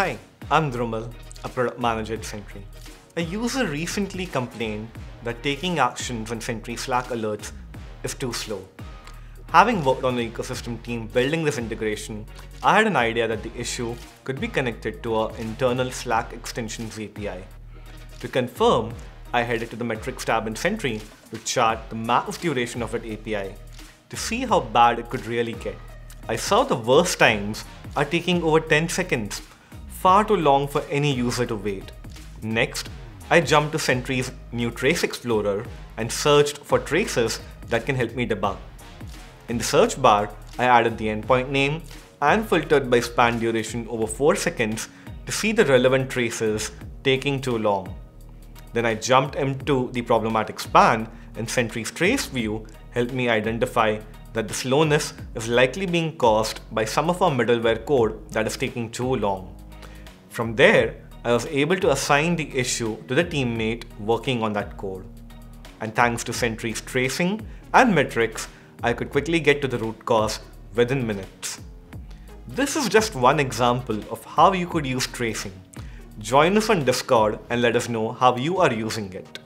I'm Drumal, a product manager at Sentry. A user recently complained that taking actions on Sentry Slack alerts is too slow. Having worked on the ecosystem team building this integration, I had an idea that the issue could be connected to our internal Slack extensions API. To confirm, I headed to the metrics tab in Sentry to chart the max duration of that API to see how bad it could really get. I saw the worst times are taking over 10 seconds, far too long for any user to wait. Next, I jumped to Sentry's new Trace Explorer and searched for traces that can help me debug. In the search bar, I added the endpoint name and filtered by span duration over 4 seconds to see the relevant traces taking too long. Then I jumped into the problematic span and Sentry's trace view helped me identify that the slowness is likely being caused by some of our middleware code that is taking too long. From there, I was able to assign the issue to the teammate working on that code. And thanks to Sentry's tracing and metrics, I could quickly get to the root cause within minutes. This is just one example of how you could use tracing. Join us on Discord and let us know how you are using it.